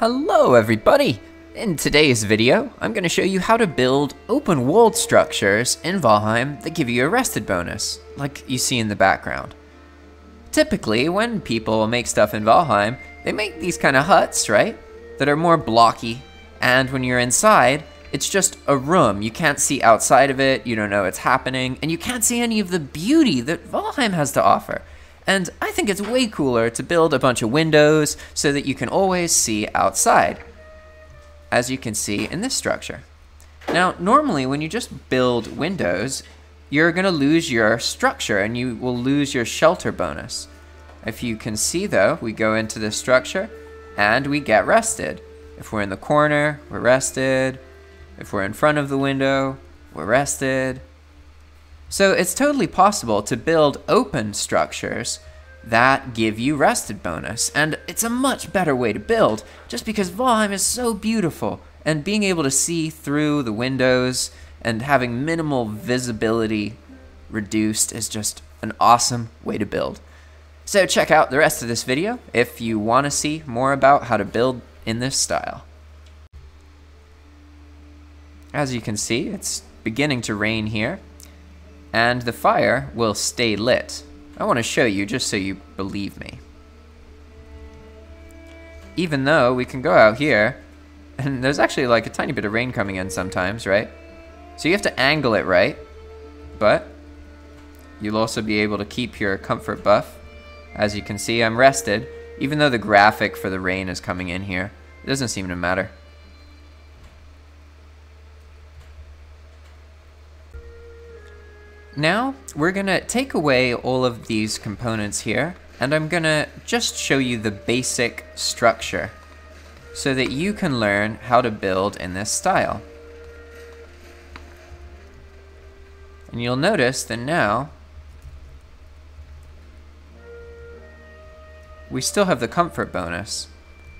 Hello everybody! In today's video, I'm going to show you how to build open walled structures in Valheim that give you a rested bonus, like you see in the background. Typically, when people make stuff in Valheim, they make these kind of huts, right? That are more blocky, and when you're inside, it's just a room. You can't see outside of it, you don't know what's happening, and you can't see any of the beauty that Valheim has to offer. And I think it's way cooler to build a bunch of windows so that you can always see outside, as you can see in this structure. Now, normally when you just build windows, you're going to lose your structure and you will lose your shelter bonus. If you can see though, we go into this structure and we get rested. If we're in the corner, we're rested. If we're in front of the window, we're rested. So it's totally possible to build open structures that give you rested bonus, and it's a much better way to build just because Valheim is so beautiful, and being able to see through the windows and having minimal visibility reduced is just an awesome way to build. So check out the rest of this video if you want to see more about how to build in this style. As you can see, it's beginning to rain here, and the fire will stay lit. I want to show you just so you believe me. Even though we can go out here, and there's actually like a tiny bit of rain coming in sometimes, right? So you have to angle it right, but you'll also be able to keep your comfort buff. As you can see, I'm rested, even though the graphic for the rain is coming in here. It doesn't seem to matter. Now, we're gonna take away all of these components here, and I'm gonna just show you the basic structure so that you can learn how to build in this style. And you'll notice that now we still have the comfort bonus.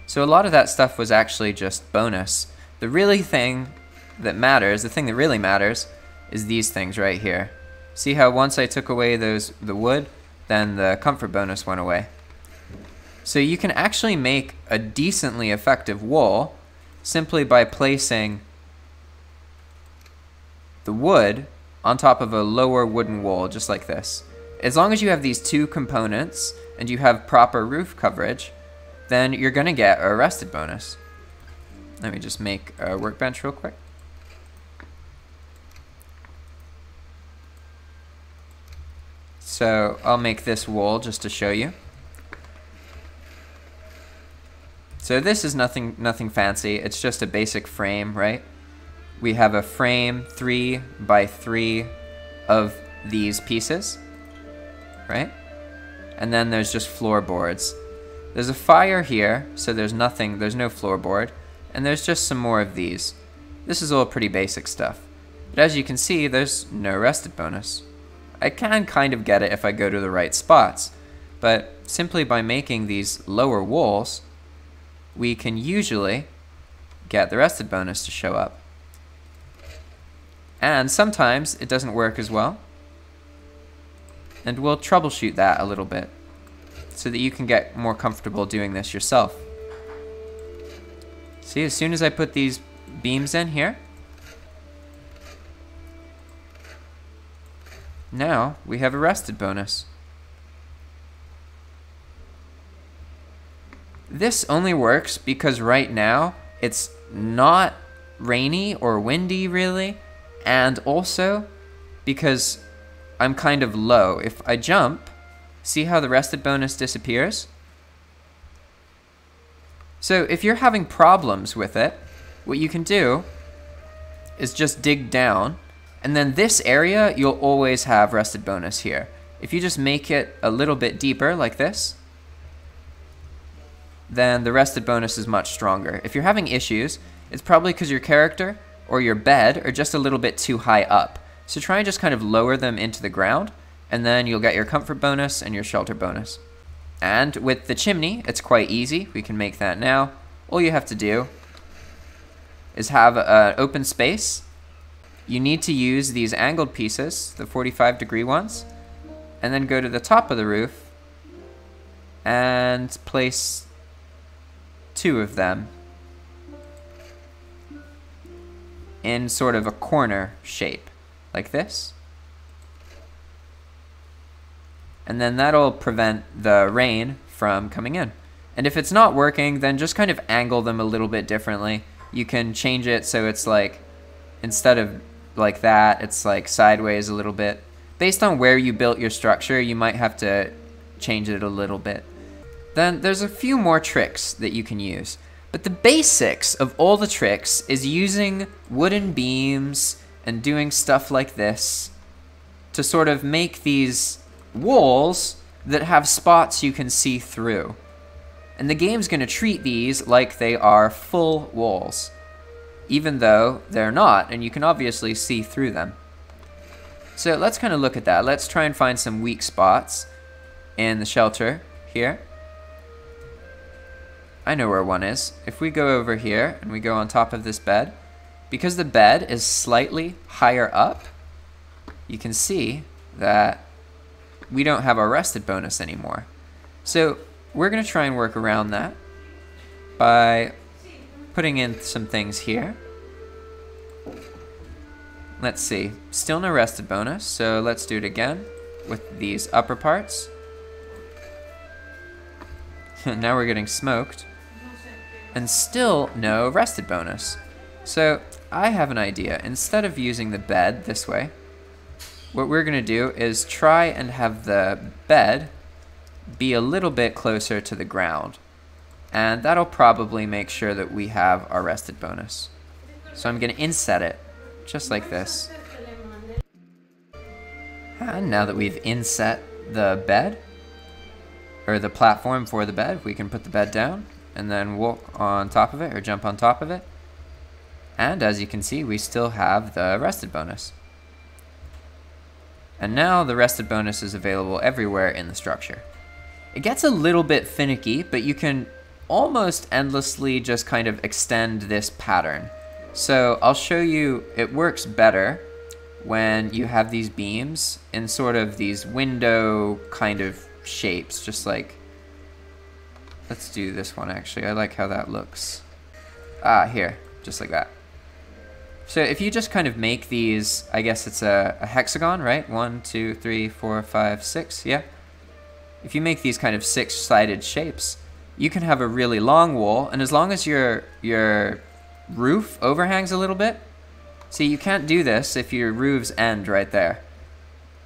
So a lot of that stuff was actually just bonus. The really thing that matters, the thing that really matters, is these things right here. See how once I took away those the wood, then the comfort bonus went away. So you can actually make a decently effective wall simply by placing the wood on top of a lower wooden wall just like this. As long as you have these two components and you have proper roof coverage, then you're going to get a rested bonus. Let me just make a workbench real quick. So I'll make this wall just to show you. So this is nothing nothing fancy. It's just a basic frame, right? We have a frame 3 by 3 of these pieces, right? And then there's just floorboards. There's a fire here, so there's nothing, there's no floorboard. And there's just some more of these. This is all pretty basic stuff. But as you can see, there's no rested bonus. I can kind of get it if I go to the right spots, but simply by making these lower walls, we can usually get the rested bonus to show up. And sometimes it doesn't work as well, and we'll troubleshoot that a little bit so that you can get more comfortable doing this yourself. See, as soon as I put these beams in here, Now, we have a rested bonus. This only works because right now, it's not rainy or windy really, and also because I'm kind of low. If I jump, see how the rested bonus disappears? So if you're having problems with it, what you can do is just dig down and then this area, you'll always have rested bonus here. If you just make it a little bit deeper like this, then the rested bonus is much stronger. If you're having issues, it's probably because your character or your bed are just a little bit too high up. So try and just kind of lower them into the ground, and then you'll get your comfort bonus and your shelter bonus. And with the chimney, it's quite easy. We can make that now. All you have to do is have an open space you need to use these angled pieces, the 45 degree ones, and then go to the top of the roof and place two of them in sort of a corner shape, like this. And then that'll prevent the rain from coming in. And if it's not working, then just kind of angle them a little bit differently. You can change it so it's like, instead of like that, it's like sideways a little bit. Based on where you built your structure, you might have to change it a little bit. Then there's a few more tricks that you can use. But the basics of all the tricks is using wooden beams and doing stuff like this to sort of make these walls that have spots you can see through. And the game's going to treat these like they are full walls, even though they're not, and you can obviously see through them. So let's kind of look at that. Let's try and find some weak spots in the shelter here. I know where one is. If we go over here and we go on top of this bed, because the bed is slightly higher up, you can see that we don't have our rested bonus anymore. So we're going to try and work around that by putting in some things here. Let's see, still no rested bonus, so let's do it again with these upper parts. now we're getting smoked and still no rested bonus. So I have an idea. Instead of using the bed this way, what we're going to do is try and have the bed be a little bit closer to the ground. And that'll probably make sure that we have our rested bonus. So I'm going to inset it, just like this. And now that we've inset the bed, or the platform for the bed, we can put the bed down and then walk on top of it or jump on top of it. And as you can see, we still have the rested bonus. And now the rested bonus is available everywhere in the structure. It gets a little bit finicky, but you can almost endlessly just kind of extend this pattern. So I'll show you, it works better when you have these beams in sort of these window kind of shapes, just like Let's do this one actually. I like how that looks. Ah, here, just like that. So if you just kind of make these, I guess it's a, a hexagon, right? One, two, three, four, five, six, yeah? If you make these kind of six-sided shapes, you can have a really long wall, and as long as your, your roof overhangs a little bit, see, you can't do this if your roofs end right there.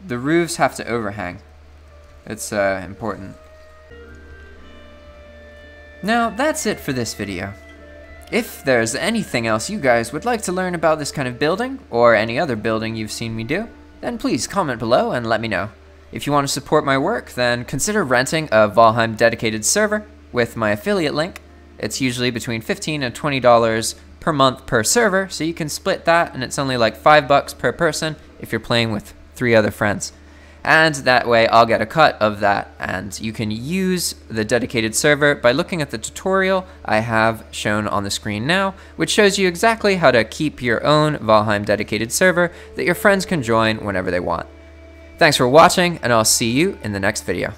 The roofs have to overhang. It's uh, important. Now, that's it for this video. If there's anything else you guys would like to learn about this kind of building, or any other building you've seen me do, then please comment below and let me know. If you want to support my work, then consider renting a Valheim dedicated server with my affiliate link. It's usually between 15 and $20 per month per server, so you can split that and it's only like 5 bucks per person if you're playing with three other friends and that way I'll get a cut of that and you can use the dedicated server by looking at the tutorial I have shown on the screen now which shows you exactly how to keep your own Valheim dedicated server that your friends can join whenever they want. Thanks for watching and I'll see you in the next video.